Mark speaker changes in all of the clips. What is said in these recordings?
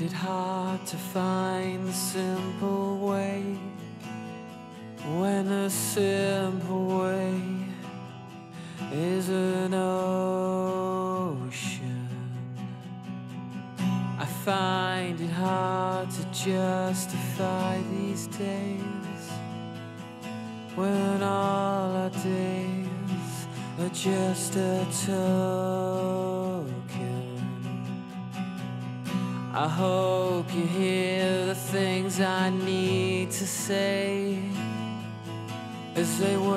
Speaker 1: find it hard to find the simple they will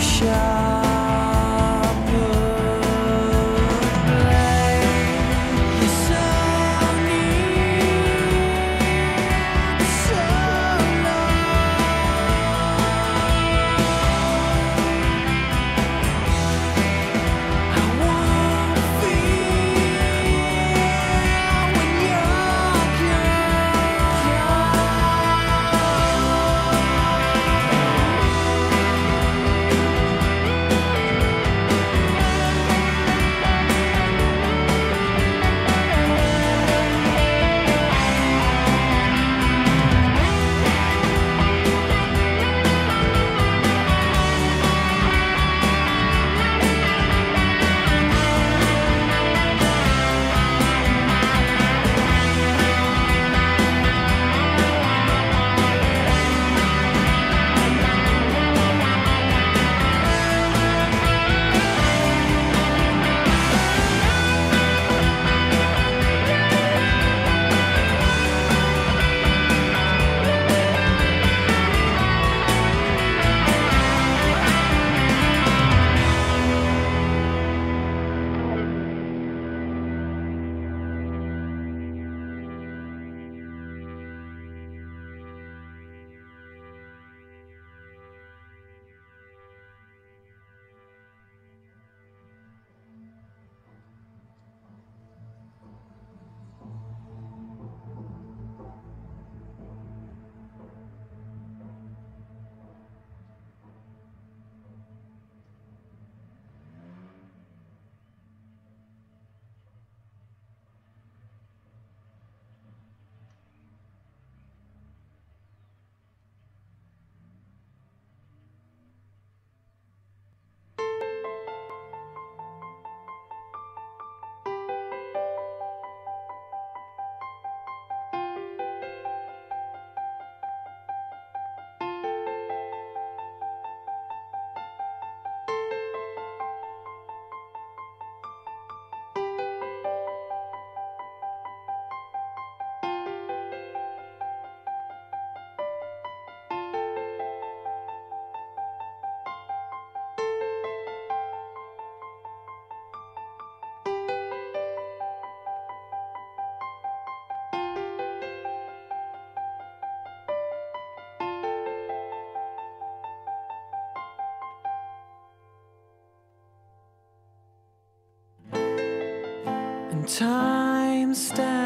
Speaker 1: shout. Time stands